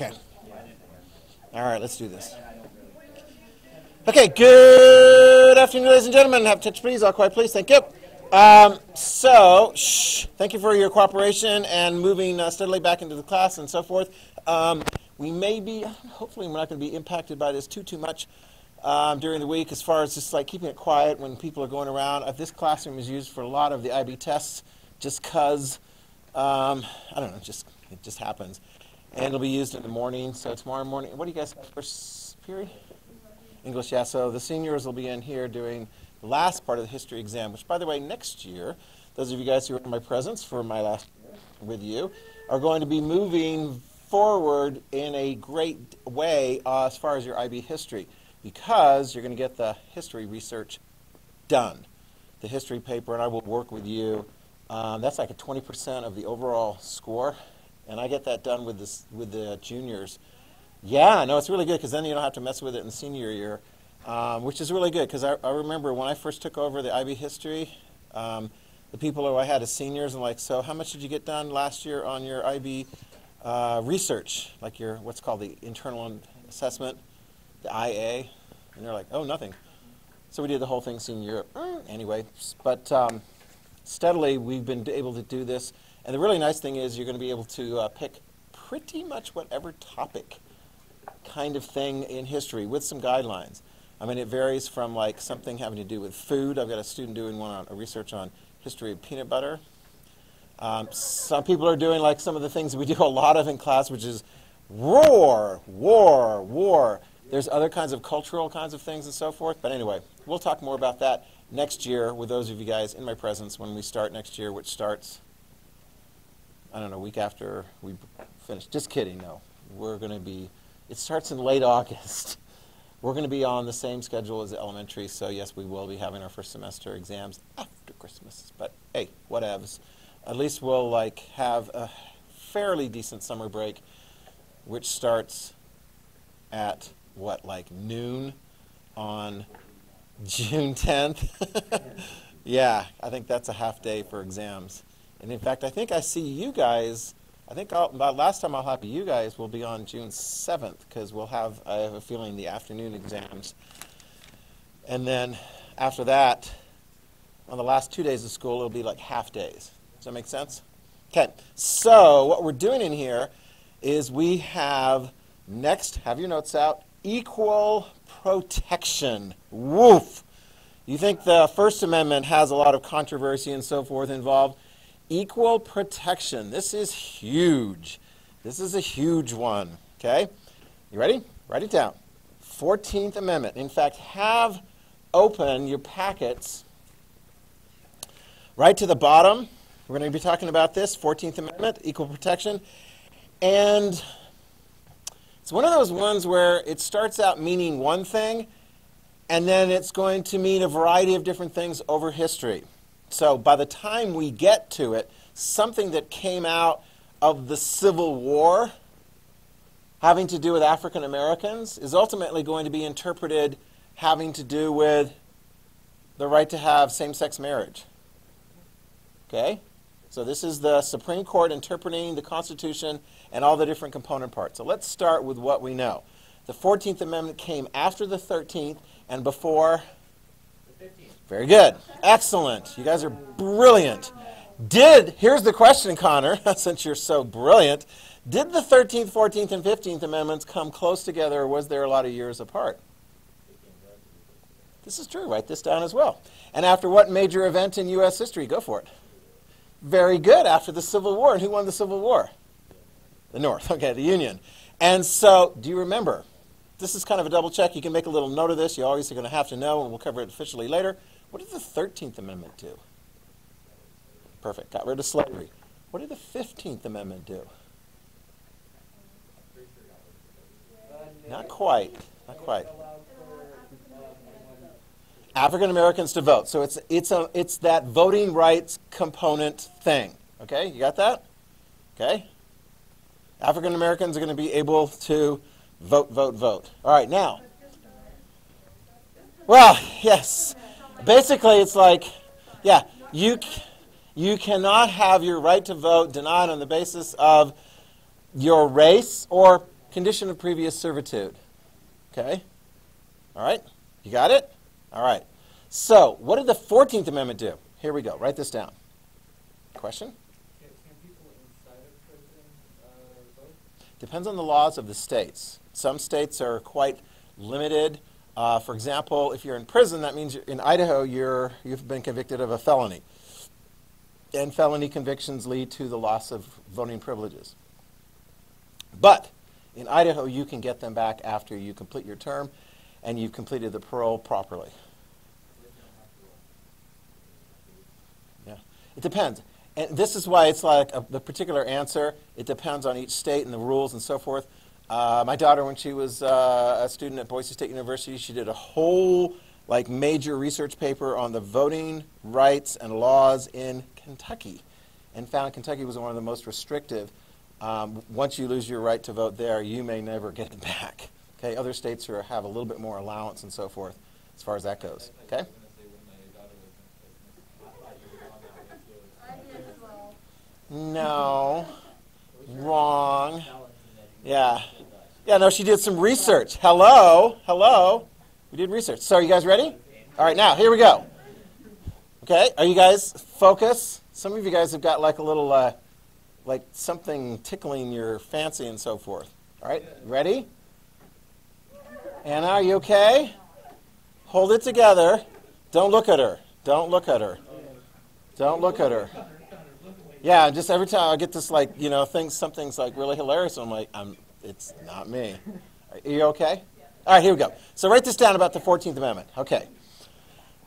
Okay. All right, let's do this. Okay, good afternoon, ladies and gentlemen. Have touch, please. All quiet, please. Thank you. Um, so, shh, thank you for your cooperation and moving uh, steadily back into the class and so forth. Um, we may be, hopefully, we're not going to be impacted by this too too much um, during the week as far as just like keeping it quiet when people are going around. Uh, this classroom is used for a lot of the IB tests just because, um, I don't know, just it just happens. And it'll be used in the morning. So tomorrow morning, what do you guys have first period? English, yeah. So the seniors will be in here doing the last part of the history exam, which, by the way, next year, those of you guys who are in my presence for my last with you, are going to be moving forward in a great way uh, as far as your IB history because you're going to get the history research done. The history paper, and I will work with you. Um, that's like a 20% of the overall score, and I get that done with, this, with the juniors. Yeah, no, it's really good because then you don't have to mess with it in senior year, um, which is really good because I, I, remember when I first took over the IB history, um, the people who I had as seniors and like, so how much did you get done last year on your IB uh, research, like your what's called the internal assessment, the IA? And they're like, oh, nothing. So we did the whole thing senior year. Mm, anyway, but um, steadily we've been able to do this. And the really nice thing is you're going to be able to uh, pick pretty much whatever topic kind of thing in history with some guidelines. I mean, it varies from like something having to do with food. I've got a student doing one on a research on history of peanut butter. Um, some people are doing like some of the things we do a lot of in class, which is war, war, war. There's other kinds of cultural kinds of things and so forth. But anyway, we'll talk more about that next year with those of you guys in my presence when we start next year, which starts, I don't know, week after we finish. Just kidding, no. We're going to be it starts in late August. We're going to be on the same schedule as elementary, so yes, we will be having our first semester exams after Christmas. But hey, whatevs. At least we'll like have a fairly decent summer break, which starts at what, like noon on June 10th? yeah, I think that's a half day for exams. And in fact, I think I see you guys I think about last time I'll have you guys will be on June 7th because we'll have, I have a feeling, the afternoon exams. And then after that, on the last two days of school, it'll be like half days. Does that make sense? Okay, so what we're doing in here is we have next, have your notes out, equal protection. Woof! You think the First Amendment has a lot of controversy and so forth involved? Equal protection. This is huge. This is a huge one. Okay? You ready? Write it down. 14th Amendment. In fact, have open your packets right to the bottom. We're going to be talking about this 14th Amendment, equal protection. And it's one of those ones where it starts out meaning one thing, and then it's going to mean a variety of different things over history. So by the time we get to it, something that came out of the Civil War having to do with African Americans is ultimately going to be interpreted having to do with the right to have same sex marriage. Okay? So this is the Supreme Court interpreting the Constitution and all the different component parts. So let's start with what we know. The 14th Amendment came after the 13th and before very good. Excellent. You guys are brilliant. Did, here's the question, Connor, since you're so brilliant. Did the 13th, 14th, and 15th Amendments come close together, or was there a lot of years apart? This is true. Write this down as well. And after what major event in U.S. history? Go for it. Very good. After the Civil War. And who won the Civil War? The North. Okay, the Union. And so, do you remember? This is kind of a double check. You can make a little note of this. You always are going to have to know, and we'll cover it officially later. What did the 13th Amendment do? Perfect. Got rid of slavery. What did the 15th Amendment do? Not quite. Not quite. African Americans to vote. So it's, it's, a, it's that voting rights component thing. Okay? You got that? Okay? African Americans are going to be able to vote, vote, vote. All right, now. Well, yes. Basically, it's like, yeah, you, you cannot have your right to vote denied on the basis of your race, or condition of previous servitude. Okay? All right? You got it? All right. So, what did the 14th Amendment do? Here we go. Write this down. Question? Depends on the laws of the states. Some states are quite limited. Uh, for example, if you're in prison, that means in Idaho you're, you've been convicted of a felony. And felony convictions lead to the loss of voting privileges. But in Idaho, you can get them back after you complete your term and you've completed the parole properly. Yeah, it depends. And this is why it's like a, the particular answer. It depends on each state and the rules and so forth. Uh, my daughter, when she was uh, a student at Boise State University, she did a whole like major research paper on the voting rights and laws in Kentucky, and found Kentucky was one of the most restrictive. Um, once you lose your right to vote there, you may never get it back. Okay, other states are, have a little bit more allowance and so forth as far as that goes. Okay. No, wrong. Yeah. Yeah, no, she did some research. Hello, hello. We did research. So, are you guys ready? All right, now, here we go. Okay, are you guys focused? Some of you guys have got like a little, uh, like something tickling your fancy and so forth. All right, ready? Anna, are you okay? Hold it together. Don't look at her. Don't look at her. Don't look at her. Yeah, just every time I get this, like, you know, things, something's like really hilarious, I'm like, I'm, it's not me. Are you okay? All right, here we go. So write this down about the 14th Amendment. Okay.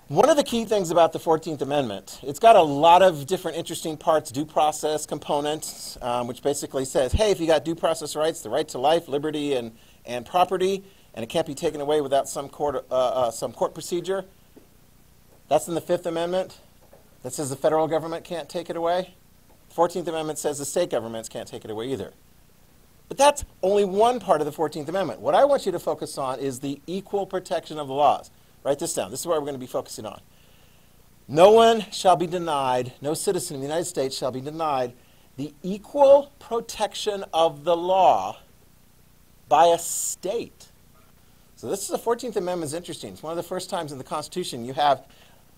One of the key things about the 14th Amendment, it's got a lot of different interesting parts, due process components, um, which basically says, hey, if you got due process rights, the right to life, liberty, and, and property, and it can't be taken away without some court, uh, uh, some court procedure, that's in the Fifth Amendment. That says the federal government can't take it away. 14th Amendment says the state governments can't take it away either. But that's only one part of the 14th Amendment. What I want you to focus on is the equal protection of the laws. Write this down. This is what we're going to be focusing on. No one shall be denied, no citizen of the United States shall be denied the equal protection of the law by a state. So this is the 14th Amendment is interesting. It's one of the first times in the Constitution you have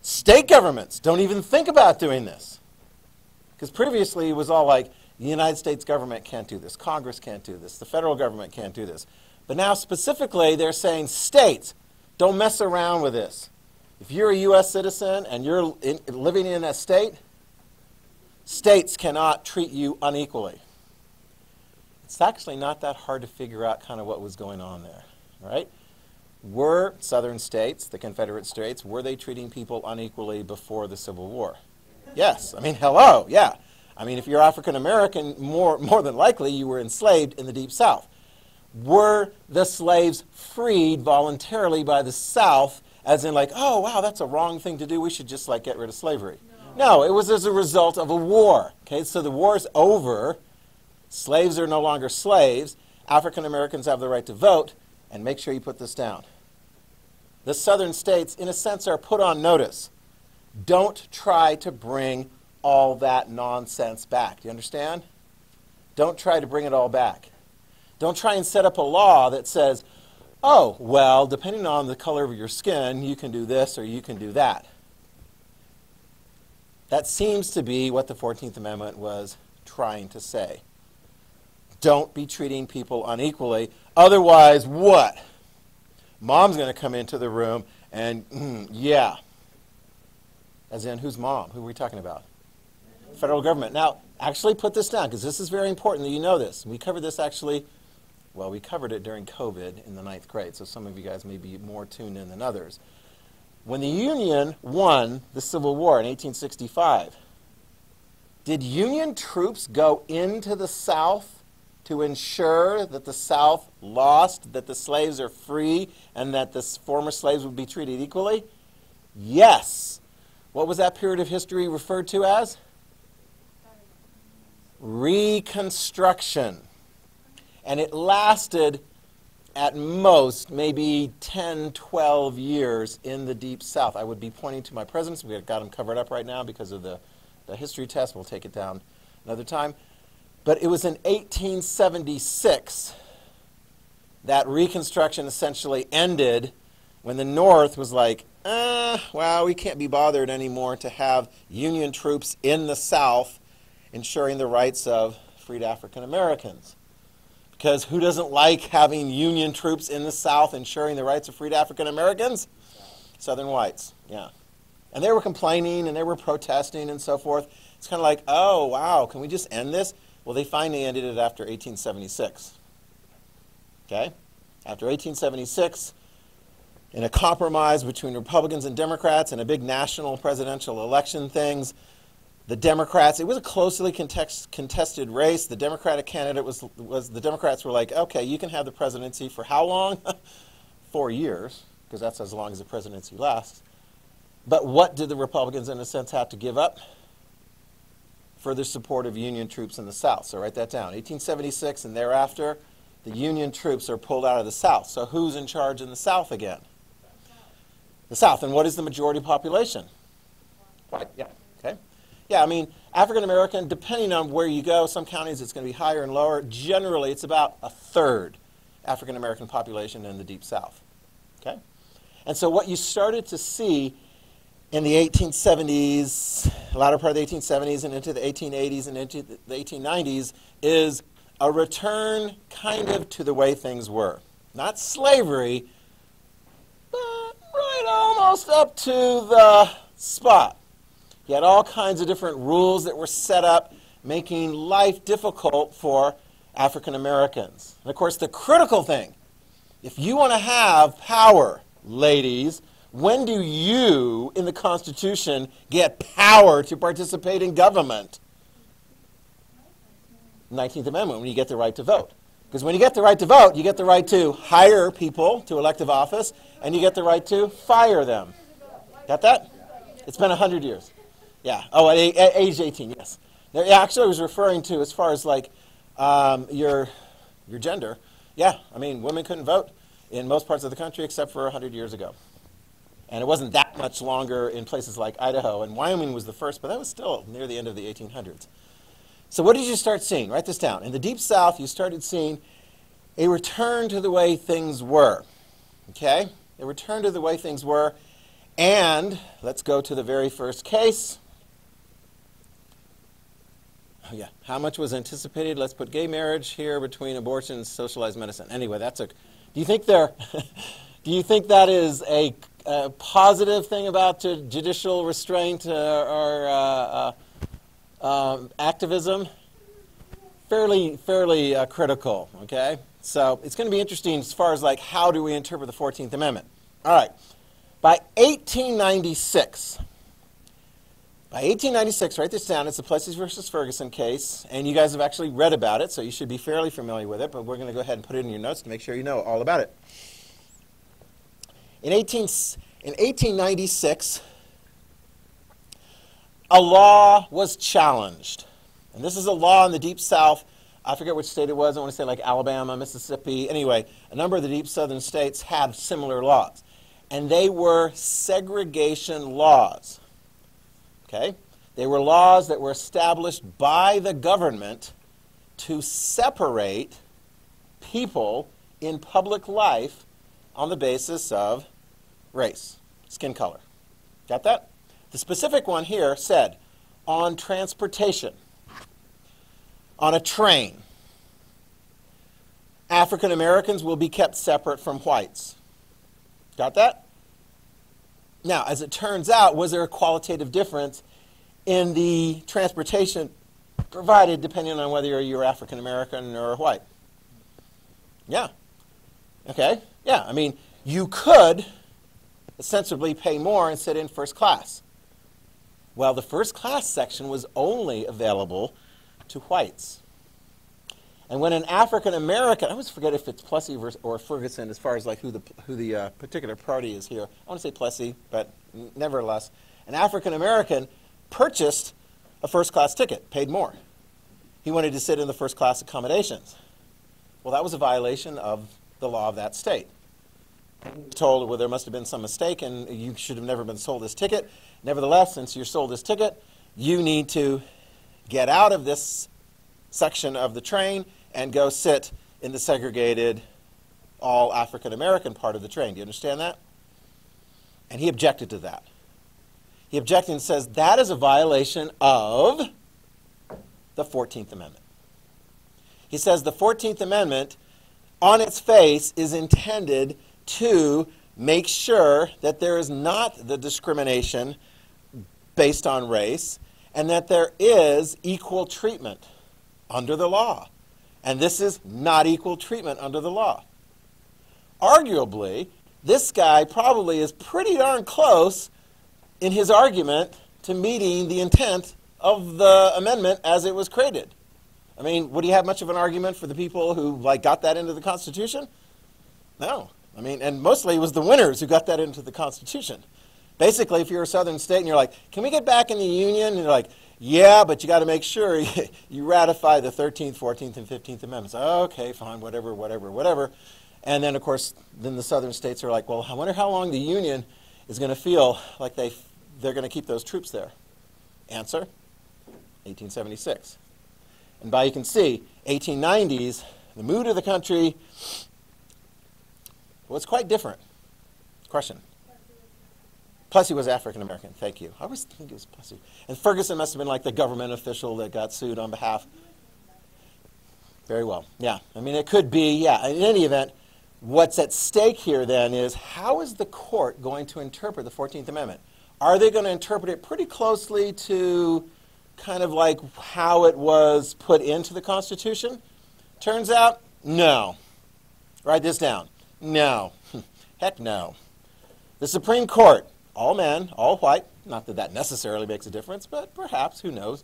state governments don't even think about doing this. Because previously it was all like, the United States government can't do this, Congress can't do this, the federal government can't do this. But now specifically they're saying states, don't mess around with this. If you're a U.S. citizen and you're in, living in a state, states cannot treat you unequally. It's actually not that hard to figure out kind of what was going on there, right? Were southern states, the Confederate states, were they treating people unequally before the Civil War? Yes. I mean, hello, yeah. I mean, if you're African American, more, more than likely you were enslaved in the Deep South. Were the slaves freed voluntarily by the South, as in, like, oh, wow, that's a wrong thing to do. We should just, like, get rid of slavery? No, no it was as a result of a war. Okay, so the war's over. Slaves are no longer slaves. African Americans have the right to vote. And make sure you put this down. The southern states, in a sense, are put on notice. Don't try to bring all that nonsense back. Do you understand? Don't try to bring it all back. Don't try and set up a law that says, oh, well, depending on the color of your skin, you can do this or you can do that. That seems to be what the 14th Amendment was trying to say. Don't be treating people unequally. Otherwise, what? Mom's going to come into the room and, mm, yeah. As in, who's mom? Who are we talking about? federal government. Now, actually put this down because this is very important that you know this. We covered this actually, well, we covered it during COVID in the ninth grade, so some of you guys may be more tuned in than others. When the Union won the Civil War in 1865, did Union troops go into the South to ensure that the South lost, that the slaves are free, and that the former slaves would be treated equally? Yes. What was that period of history referred to as? Reconstruction. And it lasted at most maybe 10, 12 years in the Deep South. I would be pointing to my presidents. We've got them covered up right now because of the, the history test. We'll take it down another time. But it was in 1876 that Reconstruction essentially ended when the North was like, uh, well, we can't be bothered anymore to have Union troops in the South ensuring the rights of freed African Americans. Because who doesn't like having Union troops in the South ensuring the rights of freed African Americans? Southern whites, yeah. And they were complaining and they were protesting and so forth. It's kind of like, oh, wow, can we just end this? Well, they finally ended it after 1876. Okay? After 1876, in a compromise between Republicans and Democrats and a big national presidential election things, the Democrats, it was a closely contest, contested race. The Democratic candidate was, was, the Democrats were like, okay, you can have the presidency for how long? Four years, because that's as long as the presidency lasts. But what did the Republicans, in a sense, have to give up? Further support of Union troops in the South. So write that down. 1876 and thereafter, the Union troops are pulled out of the South. So who's in charge in the South again? The South. And what is the majority population? White. Yeah. Okay. Yeah, I mean, African American, depending on where you go, some counties it's going to be higher and lower. Generally, it's about a third African American population in the Deep South. Okay? And so what you started to see in the 1870s, latter part of the 1870s and into the 1880s and into the 1890s is a return kind of to the way things were. Not slavery, almost up to the spot. He had all kinds of different rules that were set up, making life difficult for African Americans. And of course, the critical thing if you want to have power, ladies, when do you, in the Constitution, get power to participate in government? 19th Amendment, when you get the right to vote. Because when you get the right to vote, you get the right to hire people to elective office, and you get the right to fire them. Got that? It's been 100 years. Yeah. Oh, at, at age 18, yes. Now, actually, I was referring to as far as like um, your, your gender. Yeah, I mean, women couldn't vote in most parts of the country except for 100 years ago. And it wasn't that much longer in places like Idaho. And Wyoming was the first, but that was still near the end of the 1800s. So, what did you start seeing? Write this down. In the Deep South, you started seeing a return to the way things were. Okay? A return to the way things were. And let's go to the very first case. Oh, yeah. How much was anticipated? Let's put gay marriage here between abortion and socialized medicine. Anyway, that's a. Do you think there? do you think that is a a positive thing about judicial restraint uh, or uh, uh, um, activism, fairly, fairly uh, critical, okay? So it's going to be interesting as far as like how do we interpret the 14th Amendment. All right. By 1896, by 1896, write this down, it's the Plessy versus Ferguson case, and you guys have actually read about it, so you should be fairly familiar with it, but we're going to go ahead and put it in your notes to make sure you know all about it. In, 18, in 1896, a law was challenged. And this is a law in the Deep South. I forget which state it was. I want to say like Alabama, Mississippi. Anyway, a number of the deep southern states had similar laws. And they were segregation laws. Okay? They were laws that were established by the government to separate people in public life on the basis of race, skin color. Got that? The specific one here said on transportation, on a train, African Americans will be kept separate from whites. Got that? Now, as it turns out, was there a qualitative difference in the transportation provided depending on whether you're African American or white? Yeah. Okay. Yeah. I mean, you could ostensibly pay more and sit in first class. Well, the first class section was only available to whites. And when an African American, I always forget if it's Plessy or Ferguson as far as like who the, who the uh, particular party is here. I want to say Plessy, but nevertheless, an African American purchased a first class ticket, paid more. He wanted to sit in the first class accommodations. Well, that was a violation of the law of that state told, well, there must have been some mistake and you should have never been sold this ticket. Nevertheless, since you're sold this ticket, you need to get out of this section of the train and go sit in the segregated all African American part of the train. Do you understand that? And he objected to that. He objected and says that is a violation of the 14th Amendment. He says the 14th Amendment, on its face, is intended to make sure that there is not the discrimination based on race and that there is equal treatment under the law. And this is not equal treatment under the law. Arguably, this guy probably is pretty darn close in his argument to meeting the intent of the amendment as it was created. I mean, would he have much of an argument for the people who like got that into the Constitution? No. I mean, and mostly it was the winners who got that into the Constitution. Basically, if you're a southern state and you're like, can we get back in the Union? And you're like, yeah, but you got to make sure you ratify the 13th, 14th, and 15th Amendments. Okay, fine, whatever, whatever, whatever. And then, of course, then the southern states are like, well, I wonder how long the Union is going to feel like they, they're going to keep those troops there. Answer 1876. And by you can see, 1890s, the mood of the country was quite different. Question. Plessy was African American. Thank you. I always think it was Plessy. And Ferguson must have been like the government official that got sued on behalf. Very well. Yeah. I mean, it could be, yeah. In any event, what's at stake here then is how is the court going to interpret the 14th Amendment? Are they going to interpret it pretty closely to kind of like how it was put into the Constitution? Turns out, no. Write this down. No. Heck no. The Supreme Court, all men, all white, not that that necessarily makes a difference, but perhaps, who knows.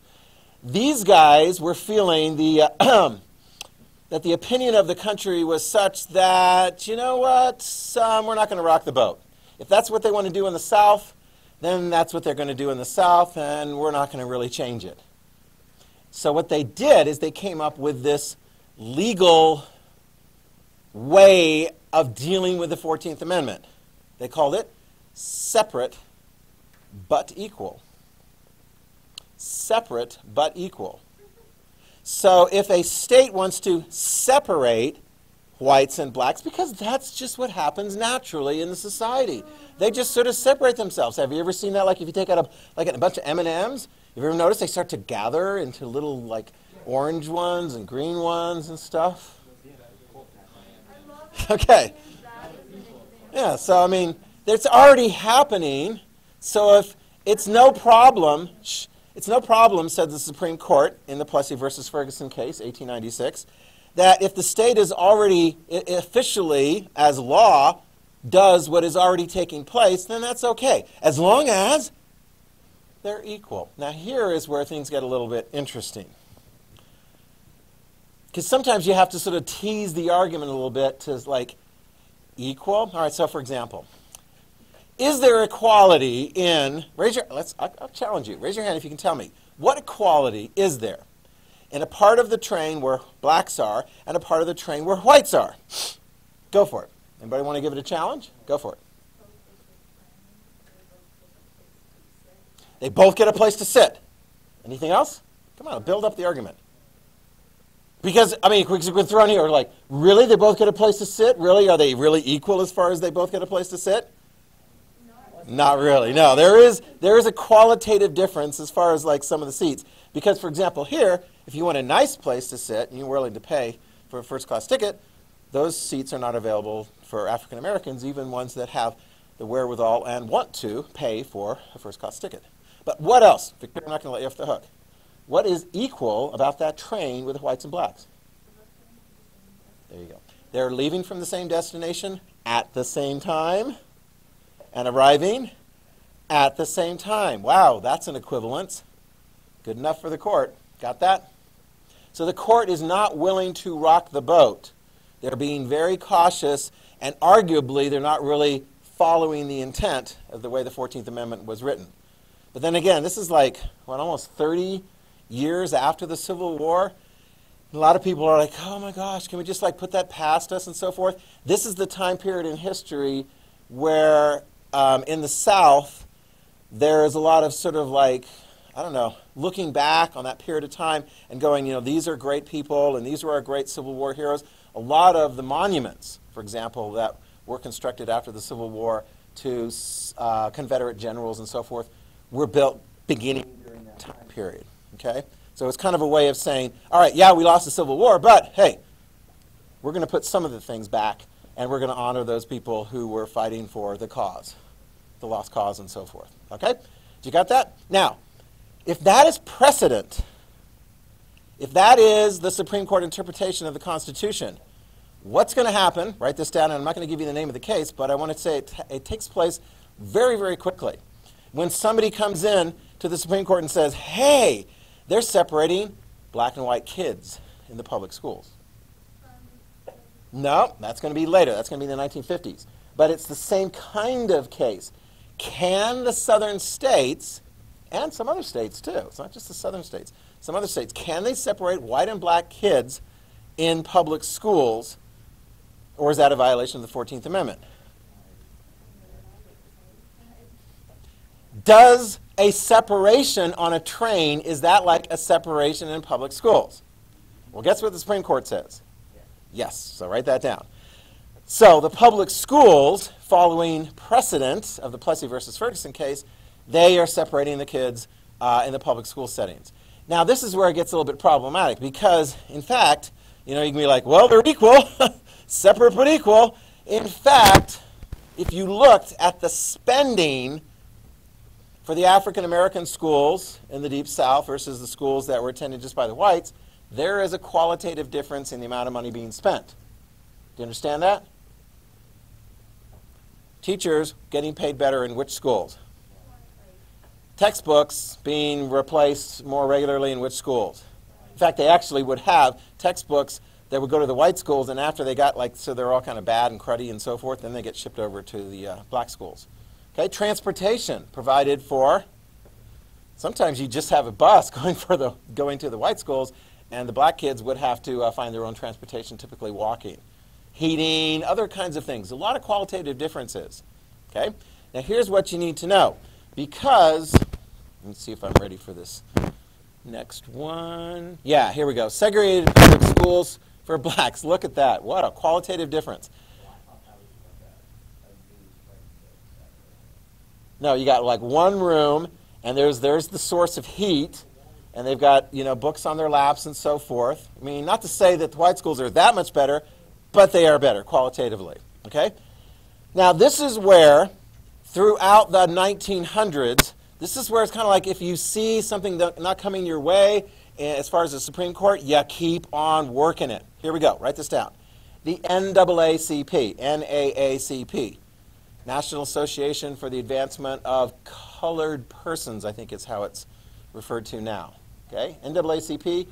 These guys were feeling the, uh, that the opinion of the country was such that, you know what, um, we're not going to rock the boat. If that's what they want to do in the South, then that's what they're going to do in the South, and we're not going to really change it. So, what they did is they came up with this legal way of dealing with the 14th Amendment. They called it separate but equal. Separate but equal. So, if a state wants to separate whites and blacks, because that's just what happens naturally in the society, they just sort of separate themselves. Have you ever seen that? Like if you take out a like a bunch of M and M's, have you ever noticed they start to gather into little like orange ones and green ones and stuff? Okay. Yeah, so I mean, it's already happening. So if it's no problem, it's no problem, said the Supreme Court in the Plessy versus Ferguson case, 1896, that if the state is already officially, as law, does what is already taking place, then that's okay, as long as they're equal. Now, here is where things get a little bit interesting. Because sometimes you have to sort of tease the argument a little bit to like equal. All right, so for example, is there equality in, raise your, let's, I'll, I'll challenge you, raise your hand if you can tell me, what equality is there in a part of the train where blacks are and a part of the train where whites are? Go for it. Anybody want to give it a challenge? Go for it. They both get a place to sit. Anything else? Come on, build up the argument. Because, I mean, we could throw in here, like, really? They both get a place to sit? Really? Are they really equal as far as they both get a place to sit? Not really. No, there is, there is a qualitative difference as far as, like, some of the seats. Because, for example, here, if you want a nice place to sit and you're willing to pay for a first class ticket, those seats are not available for African Americans, even ones that have the wherewithal and want to pay for a first class ticket. But what else? Victor, I'm not going to let you off the hook. What is equal about that train with the whites and blacks? There you go. They're leaving from the same destination at the same time and arriving at the same time. Wow, that's an equivalence. Good enough for the court. Got that? So the court is not willing to rock the boat. They're being very cautious, and arguably, they're not really following the intent of the way the 14th Amendment was written. But then again, this is like, what, almost 30 years after the Civil War? A lot of people are like, oh my gosh, can we just like put that past us and so forth? This is the time period in history where um, in the South, there is a lot of sort of like I don't know, looking back on that period of time and going, you know, these are great people and these were our great Civil War heroes. A lot of the monuments, for example, that were constructed after the Civil War to uh, Confederate generals and so forth were built beginning during that time period. Okay? So it's kind of a way of saying, all right, yeah, we lost the Civil War, but hey, we're going to put some of the things back and we're going to honor those people who were fighting for the cause, the lost cause, and so forth. Okay? Do you got that? Now, if that is precedent, if that is the Supreme Court interpretation of the Constitution, what's going to happen? Write this down, and I'm not going to give you the name of the case, but I want to say it, it takes place very, very quickly. When somebody comes in to the Supreme Court and says, hey, they're separating black and white kids in the public schools. No, that's going to be later. That's going to be in the 1950s. But it's the same kind of case. Can the southern states, and some other states too, it's not just the southern states, some other states, can they separate white and black kids in public schools, or is that a violation of the 14th Amendment? Does a separation on a train, is that like a separation in public schools? Well, guess what the Supreme Court says? Yes, so write that down. So the public schools, following precedent of the Plessy versus Ferguson case, they are separating the kids uh, in the public school settings. Now, this is where it gets a little bit problematic because, in fact, you know, you can be like, well, they're equal, separate but equal. In fact, if you looked at the spending for the African American schools in the Deep South versus the schools that were attended just by the whites, there is a qualitative difference in the amount of money being spent. Do you understand that? Teachers getting paid better in which schools? Textbooks being replaced more regularly in which schools? In fact, they actually would have textbooks that would go to the white schools, and after they got like, so they're all kind of bad and cruddy and so forth, then they get shipped over to the uh, black schools. Okay, transportation provided for. Sometimes you just have a bus going for the going to the white schools, and the black kids would have to uh, find their own transportation, typically walking. Heating, other kinds of things. A lot of qualitative differences. Okay? Now here's what you need to know. Because, let's see if I'm ready for this next one. Yeah, here we go. Segregated public schools for blacks. Look at that. What a qualitative difference. No, you got like one room, and there's, there's the source of heat, and they've got you know books on their laps and so forth. I mean, not to say that the white schools are that much better, but they are better qualitatively. Okay. Now this is where, throughout the 1900s, this is where it's kind of like if you see something not coming your way eh, as far as the Supreme Court, you keep on working it. Here we go. Write this down. The NAACP, NAACP, National Association for the Advancement of Colored Persons, I think is how it's referred to now. Okay, NAACP.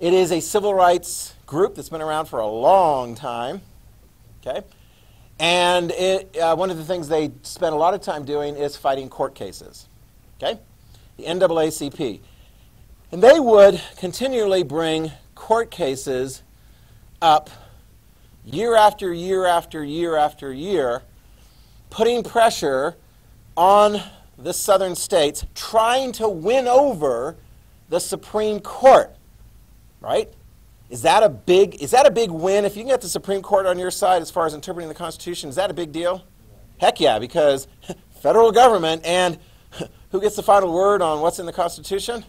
It is a civil rights group that's been around for a long time. Okay, and it, uh, one of the things they spend a lot of time doing is fighting court cases. Okay, the NAACP, and they would continually bring court cases up year after year after year after year, putting pressure on the southern states, trying to win over the Supreme Court, right? Is that a big is that a big win? If you can get the Supreme Court on your side as far as interpreting the Constitution, is that a big deal? Heck yeah, because federal government and who gets the final word on what's in the Constitution?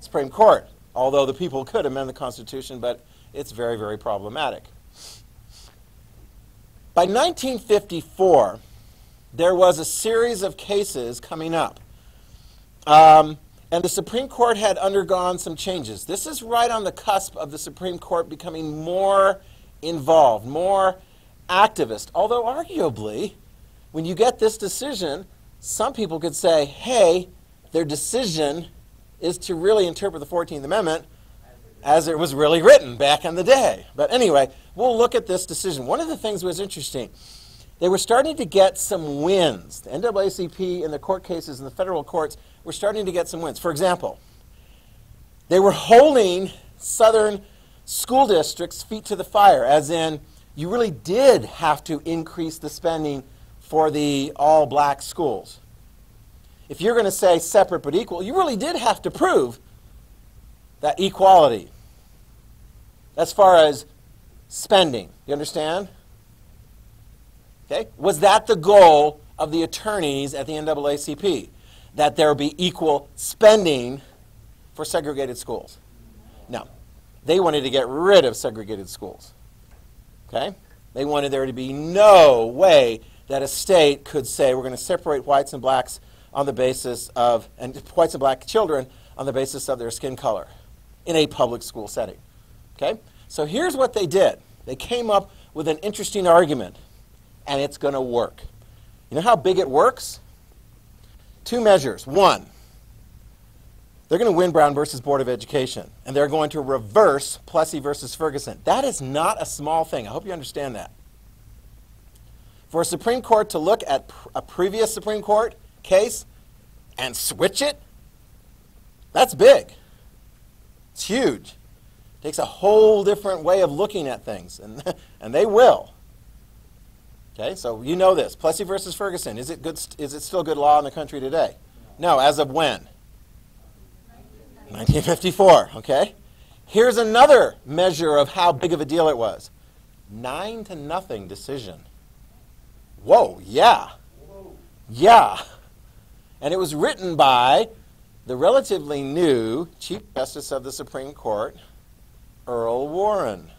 Supreme Court. Although the people could amend the Constitution, but it's very, very problematic. By 1954, there was a series of cases coming up. Um, and the Supreme Court had undergone some changes. This is right on the cusp of the Supreme Court becoming more involved, more activist. Although, arguably, when you get this decision, some people could say, hey, their decision is to really interpret the 14th Amendment as it was really written back in the day. But anyway, we'll look at this decision. One of the things was interesting. They were starting to get some wins. The NAACP in the court cases in the federal courts were starting to get some wins. For example, they were holding southern school districts' feet to the fire, as in, you really did have to increase the spending for the all black schools. if you're going to say separate but equal, you really did have to prove that equality as far as spending. You understand? Okay? Was that the goal of the attorneys at the NAACP? That there be equal spending for segregated schools? No. They wanted to get rid of segregated schools. Okay? They wanted there to be no way that a state could say we're going to separate whites and blacks on the basis of, and whites and black children on the basis of their skin color in a public school setting. Okay? So here's what they did. They came up with an interesting argument, and it's going to work. You know how big it works? Two measures. One, they're going to win Brown versus Board of Education, and they're going to reverse Plessy versus Ferguson. That is not a small thing. I hope you understand that. For a Supreme Court to look at a previous Supreme Court case and switch it, that's big. It's huge. It takes a whole different way of looking at things, and, and they will. Okay, so you know this. Plessy versus Ferguson. Is it, good, is it still good law in the country today? No, as of when? 1954, okay? Here's another measure of how big of a deal it was. Nine to nothing decision. Whoa, yeah. Yeah. And it was written by the relatively new Chief Justice of the Supreme Court, Earl Warren,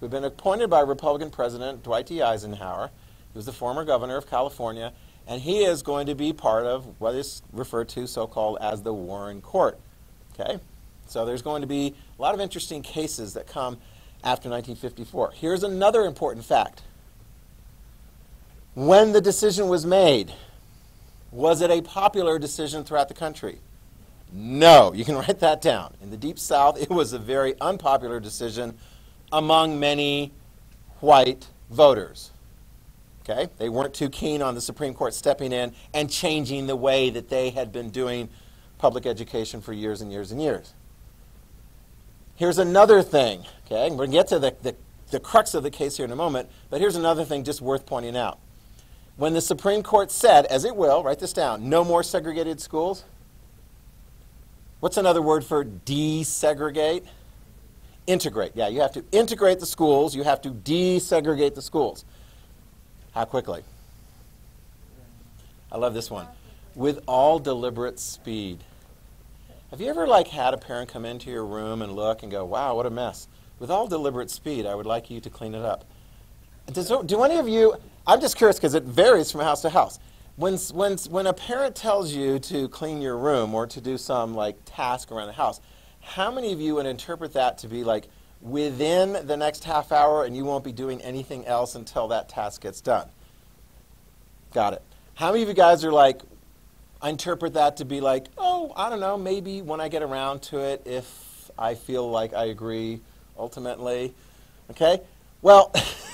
who had been appointed by Republican President Dwight D. Eisenhower. He was the former governor of California, and he is going to be part of what is referred to so-called as the Warren Court. Okay? So there's going to be a lot of interesting cases that come after 1954. Here's another important fact. When the decision was made, was it a popular decision throughout the country? No. You can write that down. In the Deep South, it was a very unpopular decision among many white voters. Okay? They weren't too keen on the Supreme Court stepping in and changing the way that they had been doing public education for years and years and years. Here's another thing, okay? We're going to get to the, the, the crux of the case here in a moment, but here's another thing just worth pointing out. When the Supreme Court said, as it will, write this down, no more segregated schools, what's another word for desegregate? Integrate. Yeah, you have to integrate the schools, you have to desegregate the schools. How quickly? I love this one. With all deliberate speed. Have you ever like had a parent come into your room and look and go, "Wow, what a mess." With all deliberate speed, I would like you to clean it up. Does, do any of you? I'm just curious because it varies from house to house. When, when, when a parent tells you to clean your room or to do some like task around the house, how many of you would interpret that to be like within the next half hour and you won't be doing anything else until that task gets done? Got it. How many of you guys are like, I interpret that to be like, oh, I don't know, maybe when I get around to it, if I feel like I agree ultimately. Okay? Well,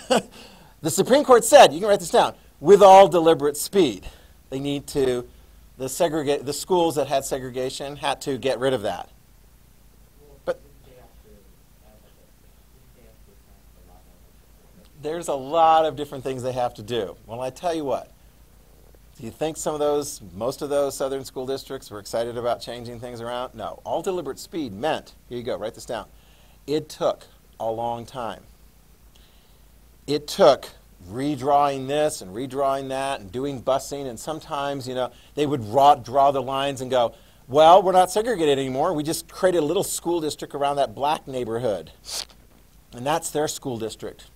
the Supreme Court said, you can write this down, with all deliberate speed. They need to, the, segregate, the schools that had segregation had to get rid of that. There's a lot of different things they have to do. Well, I tell you what, do you think some of those, most of those southern school districts were excited about changing things around? No. All deliberate speed meant, here you go, write this down. It took a long time. It took redrawing this and redrawing that and doing busing, and sometimes, you know, they would draw, draw the lines and go, well, we're not segregated anymore. We just created a little school district around that black neighborhood. And that's their school district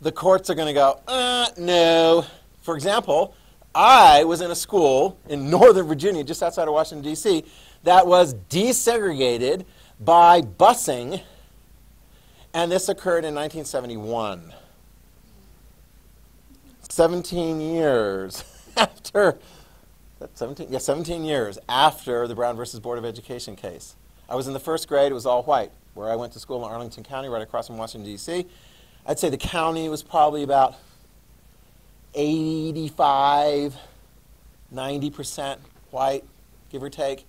the courts are going to go, uh, no. For example, I was in a school in Northern Virginia, just outside of Washington, D.C., that was desegregated by busing, and this occurred in 1971. 17 years after, 17, yeah, 17 years after the Brown versus Board of Education case. I was in the first grade, it was all white, where I went to school in Arlington County, right across from Washington, D.C. I'd say the county was probably about 85, 90% white, give or take.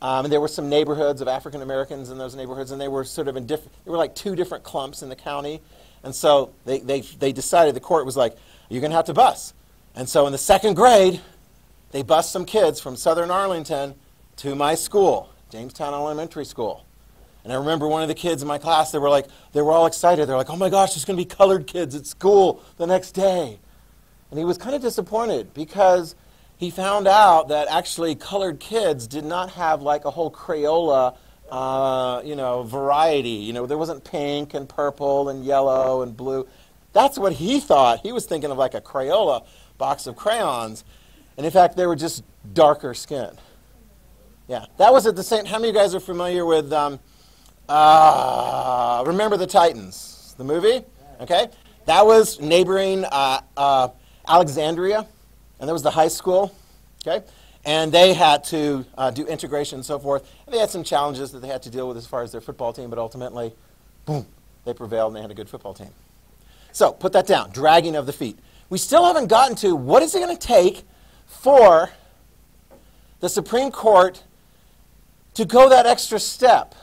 Um, and there were some neighborhoods of African Americans in those neighborhoods, and they were sort of in different, they were like two different clumps in the county. And so they, they, they decided, the court was like, you're going to have to bus. And so in the second grade, they bus some kids from southern Arlington to my school, Jamestown Elementary School. And I remember one of the kids in my class, they were like, they were all excited. They're like, oh my gosh, there's going to be colored kids at school the next day. And he was kind of disappointed because he found out that actually colored kids did not have like a whole Crayola, uh, you know, variety. You know, there wasn't pink and purple and yellow and blue. That's what he thought. He was thinking of like a Crayola box of crayons. And in fact, they were just darker skin. Yeah, that was at the same. How many of you guys are familiar with um, uh, Remember the Titans, the movie? Okay, that was neighboring uh, uh, Alexandria, and there was the high school. Okay, and they had to uh, do integration and so forth. And they had some challenges that they had to deal with as far as their football team, but ultimately, boom, they prevailed and they had a good football team. So put that down. Dragging of the feet. We still haven't gotten to what is it going to take for the Supreme Court to go that extra step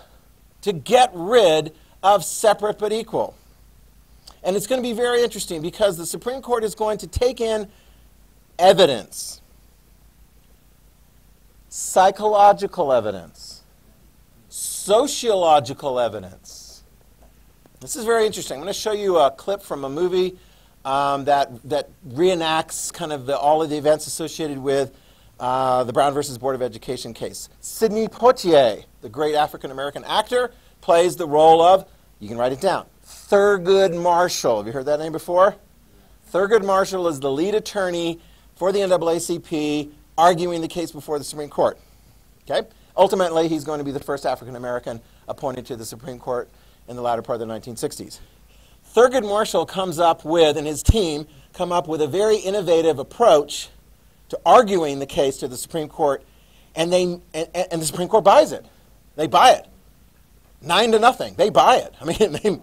to get rid of separate but equal. And it's going to be very interesting because the Supreme Court is going to take in evidence, psychological evidence, sociological evidence. This is very interesting. I'm going to show you a clip from a movie um, that, that reenacts kind of the, all of the events associated with uh, the Brown versus Board of Education case. Sidney Poitier, the great African American actor, plays the role of, you can write it down, Thurgood Marshall. Have you heard that name before? Thurgood Marshall is the lead attorney for the NAACP arguing the case before the Supreme Court. Okay? Ultimately, he's going to be the first African American appointed to the Supreme Court in the latter part of the 1960s. Thurgood Marshall comes up with, and his team come up with a very innovative approach to arguing the case to the Supreme Court, and, they, and, and the Supreme Court buys it. They buy it. Nine to nothing. They buy it. I mean,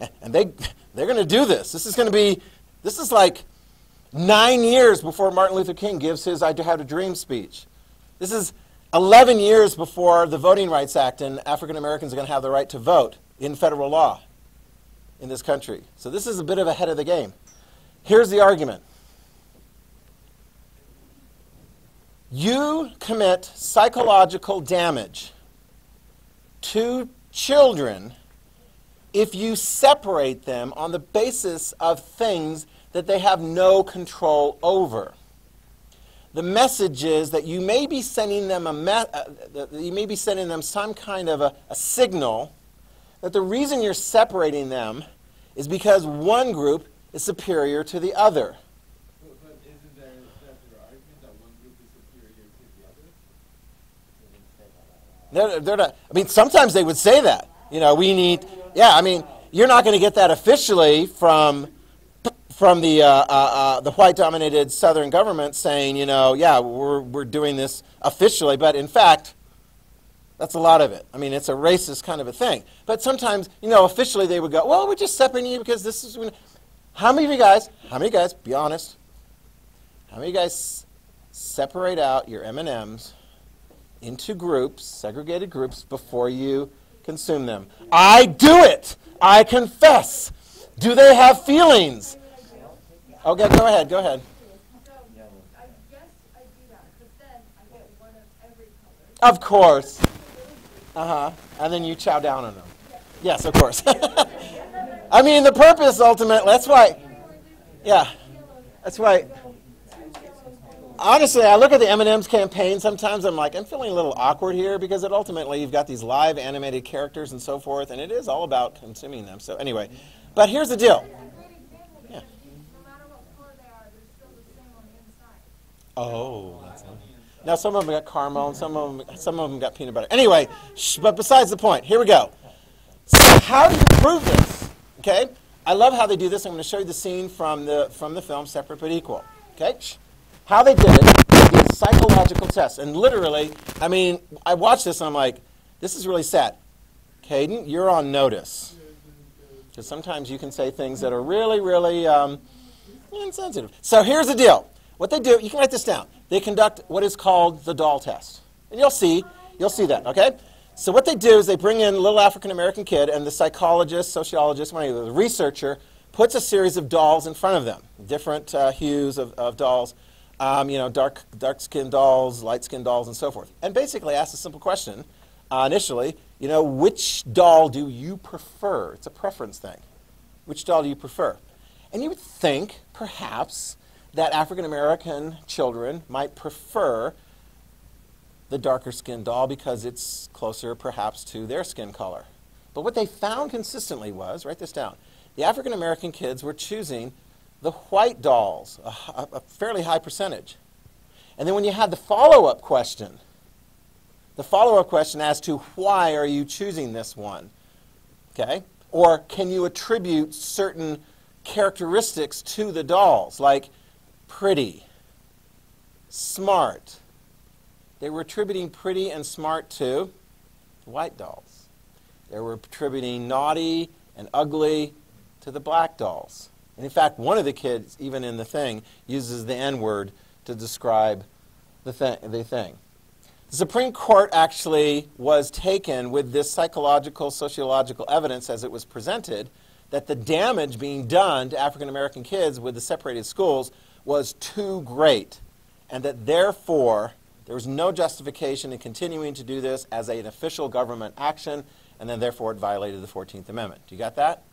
they, and they, they're going to do this. This is going to be, this is like nine years before Martin Luther King gives his I Have a Dream speech. This is 11 years before the Voting Rights Act and African Americans are going to have the right to vote in federal law in this country. So this is a bit of ahead of the game. Here's the argument. You commit psychological damage to children if you separate them on the basis of things that they have no control over. The message is that you may be sending them a me- uh, you may be sending them some kind of a, a signal that the reason you're separating them is because one group is superior to the other. But, isn't there that argument that one group is superior to the other? They're, they're not, I mean, sometimes they would say that. You know, we need, yeah, I mean, you're not going to get that officially from from the, uh, uh, uh, the white dominated southern government saying, you know, yeah, we're, we're doing this officially, but in fact, that's a lot of it. I mean, it's a racist kind of a thing. But sometimes, you know, officially they would go, well, we're just separating you because this is. When... How many of you guys, how many guys, be honest, how many of you guys separate out your M&Ms into groups, segregated groups, before you consume them? I do it. I confess. Do they have feelings? Okay, go ahead, go ahead. Of course. Uh huh. And then you chow down on them. Yes, of course. I mean, the purpose ultimately, that's why, yeah, that's why. Honestly, I look at the M&M's campaign. Sometimes I'm like, I'm feeling a little awkward here because it ultimately you've got these live animated characters and so forth, and it is all about consuming them. So anyway, but here's the deal. Yeah. No matter what color they are, they're still the same on the inside. Oh, that's now some of them got caramel and some of them some of them got peanut butter. Anyway, sh- but besides the point, here we go. So how do you prove this? Okay, I love how they do this. I'm going to show you the scene from the from the film Separate but Equal. Okay, Shh. How they did it. Psychological tests, and literally, I mean, I watched this and I'm like, this is really sad. Caden, you're on notice. Because sometimes you can say things that are really, really um, insensitive. So here's the deal. What they do, you can write this down. They conduct what is called the doll test. And you'll see, you'll see that, okay? So what they do is they bring in a little African American kid, and the psychologist, sociologist, the researcher puts a series of dolls in front of them, different uh, hues of, of dolls, um, you know, dark, dark skinned dolls, light skinned dolls, and so forth. And basically asks a simple question uh, initially, you know, which doll do you prefer? It's a preference thing. Which doll do you prefer? And you would think, perhaps, that African American children might prefer the darker skinned doll because it's closer, perhaps, to their skin color. But what they found consistently was write this down the African American kids were choosing the white dolls, a, a fairly high percentage. And then when you had the follow up question, the follow up question as to why are you choosing this one? Okay? Or can you attribute certain characteristics to the dolls, like pretty, smart? They were attributing pretty and smart to white dolls. They were attributing naughty and ugly to the black dolls. And in fact, one of the kids, even in the thing, uses the N word to describe the, th- the thing. The Supreme Court actually was taken with this psychological, sociological evidence as it was presented that the damage being done to African American kids with the separated schools was too great, and that therefore there was no justification in continuing to do this as an official government action, and then therefore it violated the 14th Amendment. Do you got that?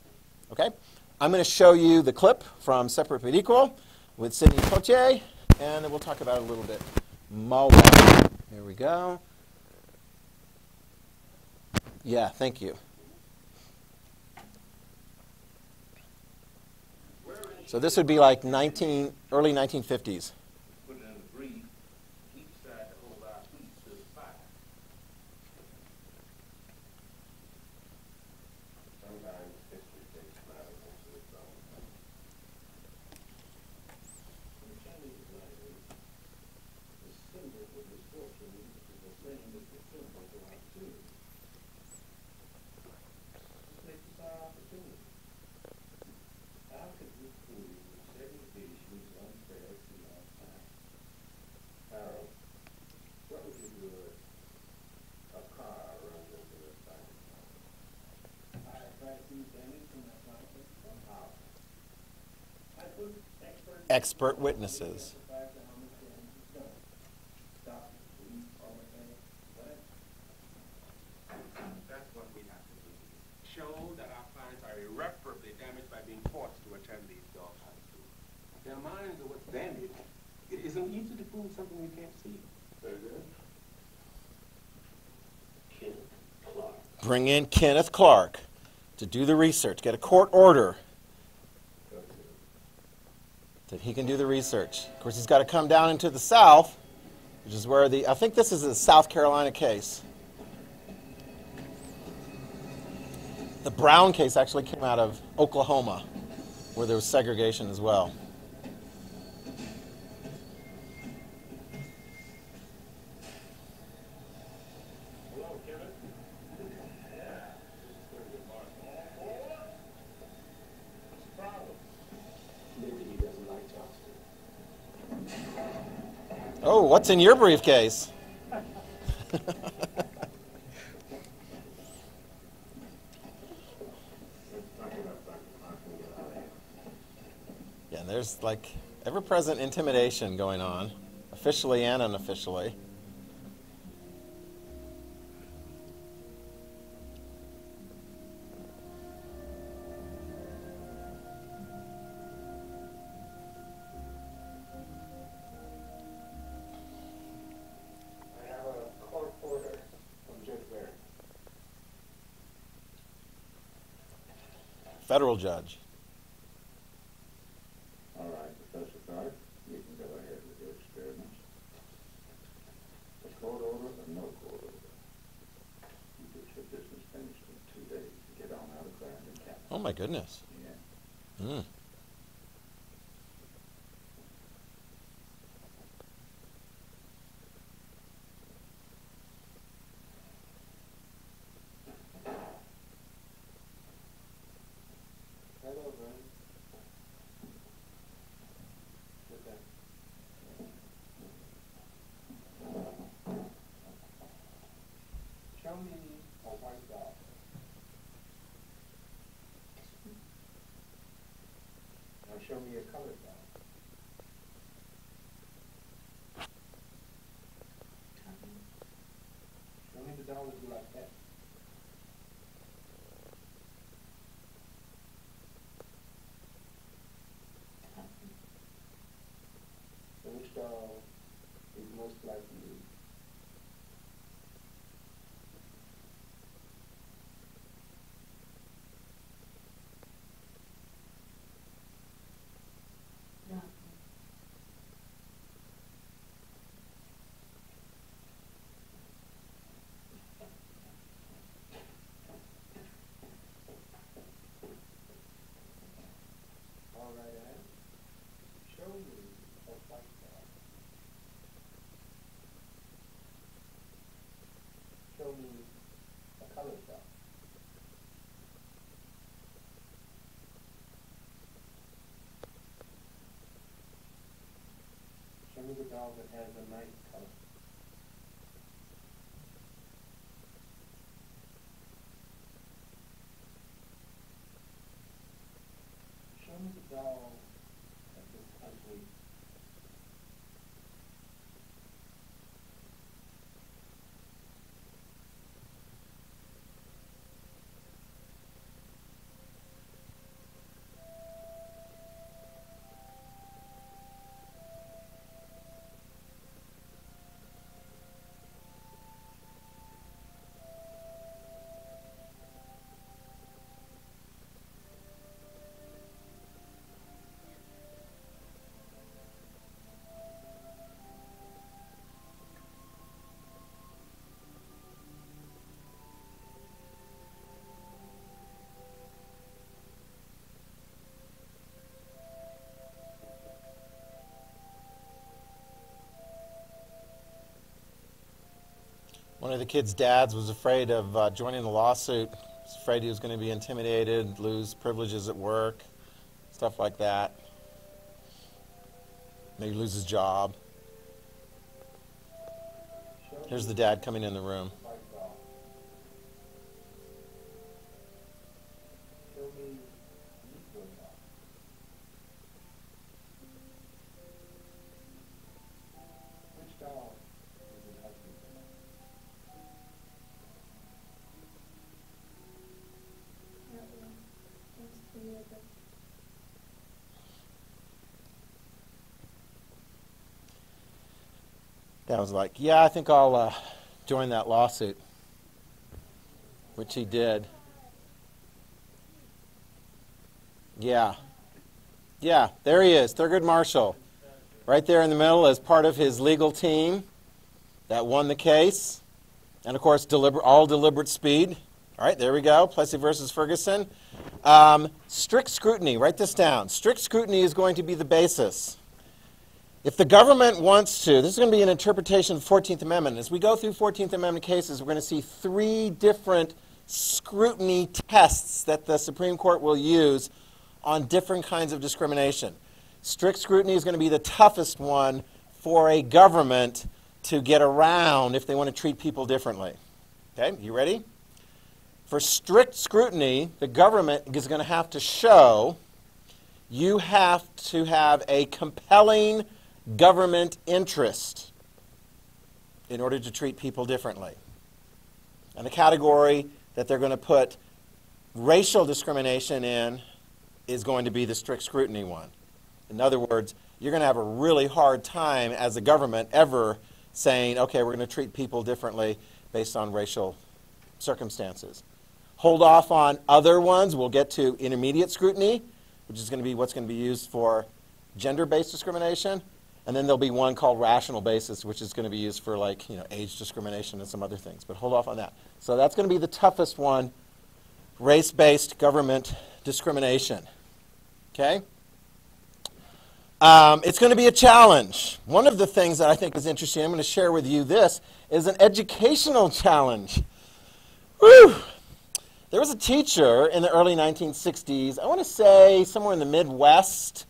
Okay? I'm going to show you the clip from Separate but Equal with Sidney Poitier, and then we'll talk about it a little bit more. Here we go. Yeah, thank you. So this would be like 19, early 1950s. put it in the brief, each side to hold our feet to the fire. Sometimes history takes matters into its own hands. In the Chinese language, the symbol for misfortune is the same as the symbol for opportunity. This makes us our opportunity. How could we prove that segregation is unfair to our time? Harold, what would you do if a car runs into a sign? I try to see damage from that sign somehow. I put expert. Expert witnesses. Facts on how much damage is done. Stop, police, all that kind of, whatever. That's what we have to do. Show that our clients are irreparably damaged by being forced to attend these dog high schools. Their minds are what's damaged. It isn't easy to prove something you can't see. Very good. Kenneth Clark. Bring in Kenneth Clark to do the research, get a court order that he can do the research. Of course, he's got to come down into the South, which is where the, I think this is a South Carolina case. The Brown case actually came out of Oklahoma, where there was segregation as well. Hello, Kenneth. What's the problem? Maybe he doesn't like Charleston. Oh, what's in your briefcase? Yeah, there's like ever present intimidation going on, officially and unofficially. Federal judge. All right, Professor Clark, you can go ahead with your experiments. A court order or no court order? You get your business finished in two days to get on out of Clarendon County. Oh my goodness. Yeah. Mm. Hello, Vern. Sit down. Show me a white dog. show me a colored doll. Show me the doll that you like best. So which doll is most like you? All right, Ann. Show me a white doll. Show me a colored doll. Me the doll that has a nice of the kids' dads was afraid of uh, joining the lawsuit. Was afraid he was going to be intimidated, lose privileges at work, stuff like that. Maybe lose his job. Here's the dad coming in the room. Dad was like, "Yeah, I think I'll uh, join that lawsuit," which he did. Yeah, yeah, there he is, Thurgood Marshall, right there in the middle as part of his legal team that won the case, and of course, deliber- all deliberate speed. All right, there we go, Plessy versus Ferguson. Um, strict scrutiny. Write this down. Strict scrutiny is going to be the basis. If the government wants to, this is going to be an interpretation of the 14th Amendment. As we go through 14th Amendment cases, we're going to see three different scrutiny tests that the Supreme Court will use on different kinds of discrimination. Strict scrutiny is going to be the toughest one for a government to get around if they want to treat people differently. Okay, you ready? For strict scrutiny, the government is going to have to show you have to have a compelling government interest in order to treat people differently. And the category that they're going to put racial discrimination in is going to be the strict scrutiny one. In other words, you're going to have a really hard time as a government ever saying, okay, we're going to treat people differently based on racial circumstances. Hold off on other ones. We'll get to intermediate scrutiny, which is going to be what's going to be used for gender based discrimination. And then there'll be one called rational basis, which is going to be used for like, you know, age discrimination and some other things. But hold off on that. So that's going to be the toughest one, race-based government discrimination. Okay? Um, it's going to be a challenge. One of the things that I think is interesting, I'm going to share with you this, is an educational challenge. Whew. There was a teacher in the early 1960s, I want to say somewhere in the Midwest,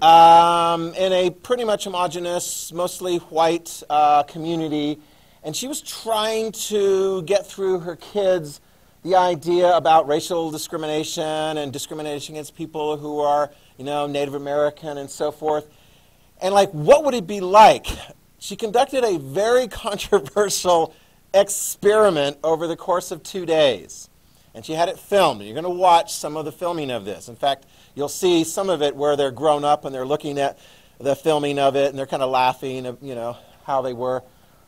um, in a pretty much homogenous, mostly white uh, community, and she was trying to get through her kids the idea about racial discrimination and discrimination against people who are, you know, Native American and so forth. And like, what would it be like? She conducted a very controversial experiment over the course of two days. And she had it filmed. You're going to watch some of the filming of this. In fact, you'll see some of it where they're grown up and they're looking at the filming of it and they're kind of laughing, you know, how they were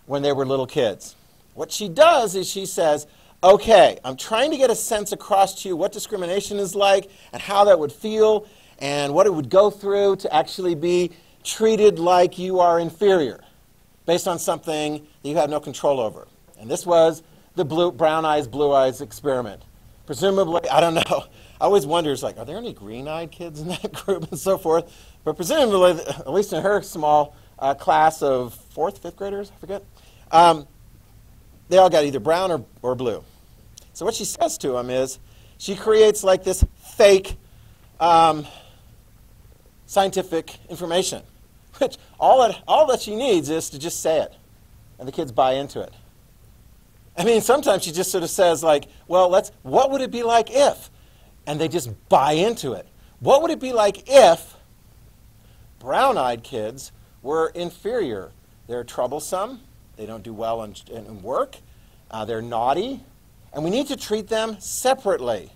when they were little kids. What she does is she says, okay, I'm trying to get a sense across to you what discrimination is like and how that would feel and what it would go through to actually be treated like you are inferior based on something that you have no control over. And this was the blue, brown eyes, blue eyes experiment. Presumably, I don't know. I always wonder, is like, are there any green-eyed kids in that group and so forth? But presumably, at least in her small uh, class of fourth, fifth graders, I forget, um, they all got either brown or, or blue. So what she says to them is, she creates like this fake um, scientific information, which all all that she needs is to just say it, and the kids buy into it. I mean, sometimes she just sort of says like, well, let's, what would it be like if? And they just buy into it. What would it be like if brown-eyed kids were inferior? They're troublesome. They don't do well in, in work. Uh, they're naughty. And we need to treat them separately.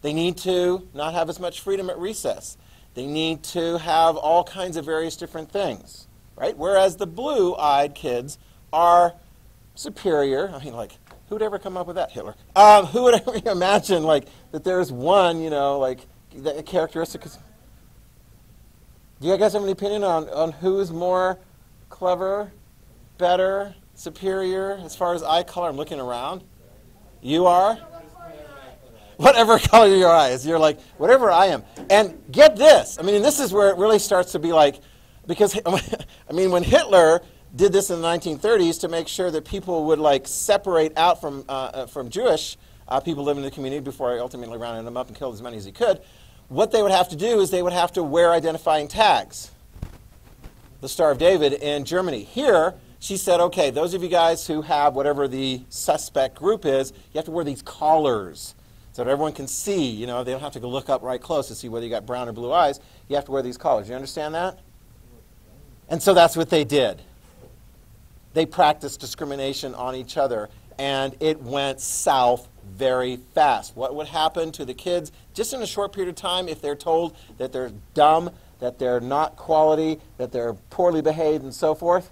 They need to not have as much freedom at recess. They need to have all kinds of various different things, right? Whereas the blue-eyed kids are superior. I mean, like, who would ever come up with that, Hitler? Um, who would ever imagine, like, that there's one, you know, like, the characteristic? is. Do you guys have any opinion on, on who's more clever, better, superior as far as eye color? I'm looking around. You are? Whatever color your eyes. You're like, whatever I am. And get this. I mean, this is where it really starts to be like, because, I mean, when Hitler did this in the 1930s to make sure that people would like separate out from, uh, uh, from Jewish uh, people living in the community before he ultimately rounded them up and killed as many as he could. What they would have to do is they would have to wear identifying tags. The Star of David in Germany. Here, she said, okay, those of you guys who have whatever the suspect group is, you have to wear these collars so that everyone can see. You know, they don't have to go look up right close to see whether you got brown or blue eyes. You have to wear these collars. You understand that? And so that's what they did they practiced discrimination on each other, and it went south very fast. What would happen to the kids just in a short period of time if they're told that they're dumb, that they're not quality, that they're poorly behaved, and so forth?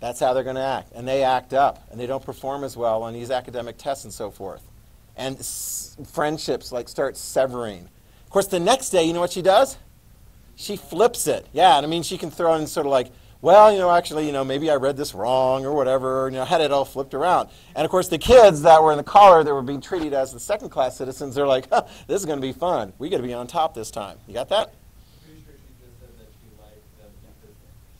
That's how they're going to act. And they act up, and they don't perform as well on these academic tests and so forth. And friendships like start severing. Of course, the next day, you know what she does? She flips it. Yeah, and I mean, she can throw in sort of like, well, you know, actually, you know, maybe I read this wrong or whatever, you know, had it all flipped around. And of course, the kids that were in the collar that were being treated as the second class citizens, they're like, huh, this is going to be fun. We got to be on top this time. You got that? Pretty sure she just said that she liked them because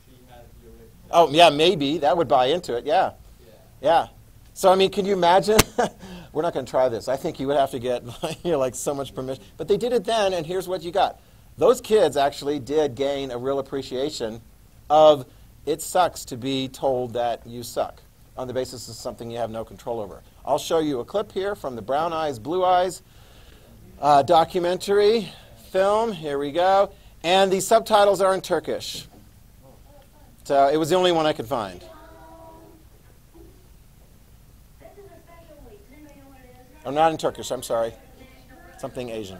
she had the original. Oh, yeah, maybe. That would buy into it. Yeah. Yeah. Yeah. So, I mean, can you imagine? We're not going to try this. I think you would have to get you know, like so much permission. But they did it then, and here's what you got. Those kids actually did gain a real appreciation of it sucks to be told that you suck on the basis of something you have no control over. I'll show you a clip here from the Brown Eyes, Blue Eyes uh, documentary film. Here we go. And the subtitles are in Turkish. So it was the only one I could find. Oh, not in Turkish, I'm sorry. Something Asian.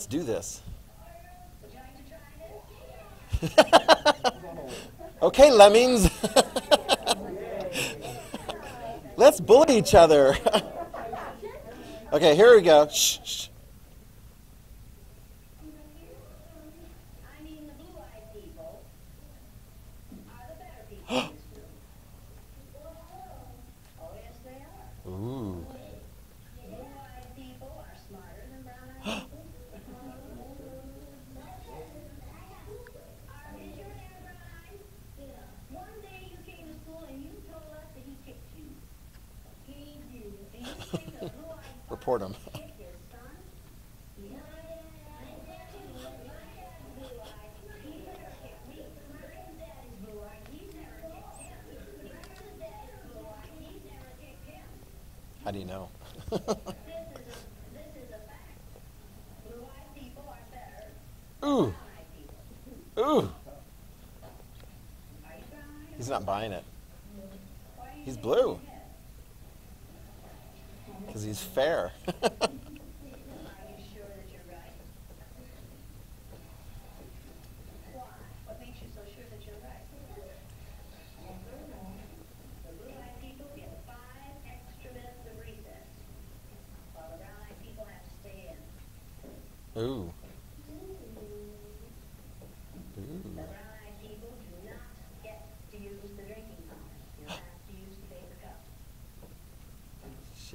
let's do this. okay, lemmings. let's bully each other. okay, here we go. Shh, shh. them. How do you know? Ooh. Ooh. He's not buying it. He's blue because he's fair.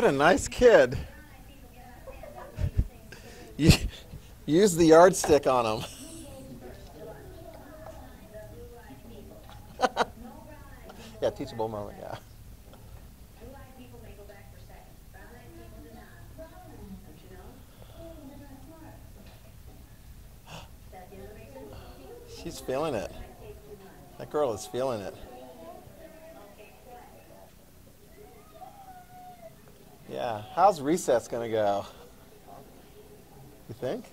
What a nice kid. use the yardstick on him. yeah, teachable moment, yeah. She's feeling it. That girl is feeling it. How's recess going to go? You think?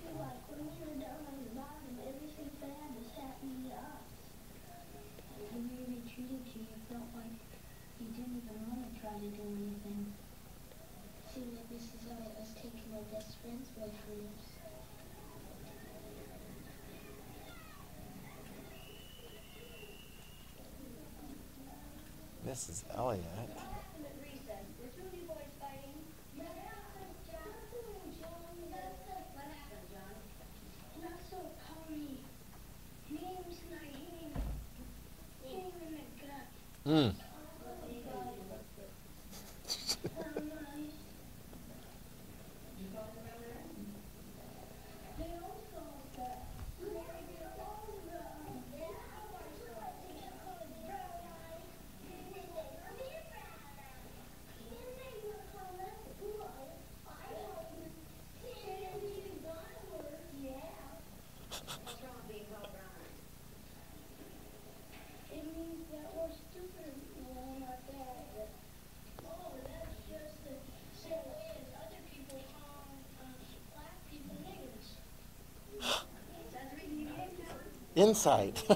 insight.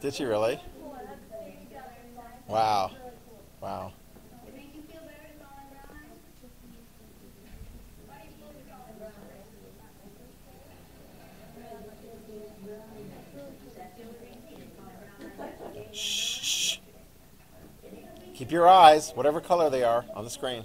Did she really? Wow. your eyes, whatever color they are, on the screen.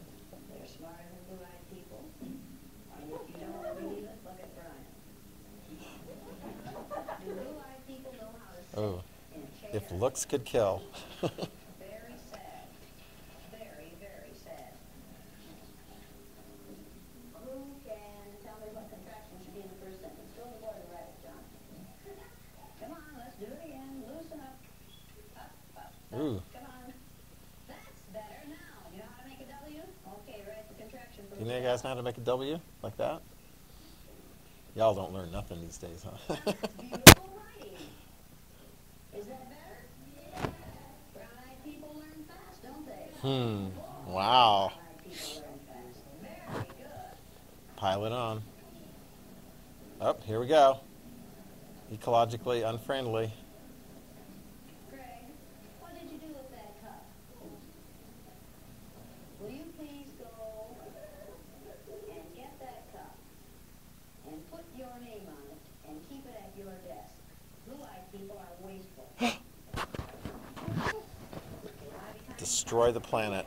Oh, if looks could kill. Come on, let's do it again. Loosen up. Ooh. Come on. That's better now. You know how to make a W? Okay, you guys know how to make a W like that? Y'all don't learn nothing these days, huh? Hmm. Wow. Pile it on. Up, oh, here we go. Ecologically unfriendly. the planet.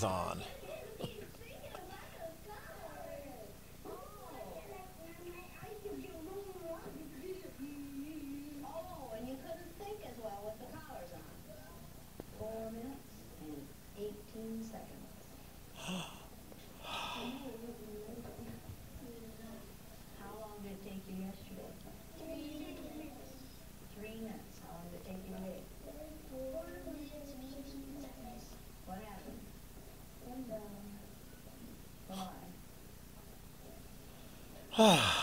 on 啊